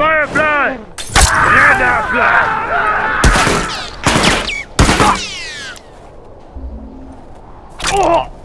Firefly! Firefly! Oh!